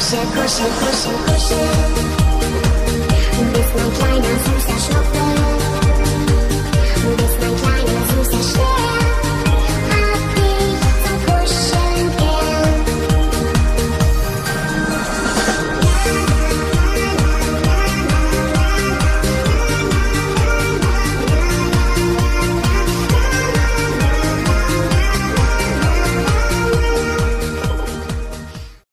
是故事，故事，故事。谁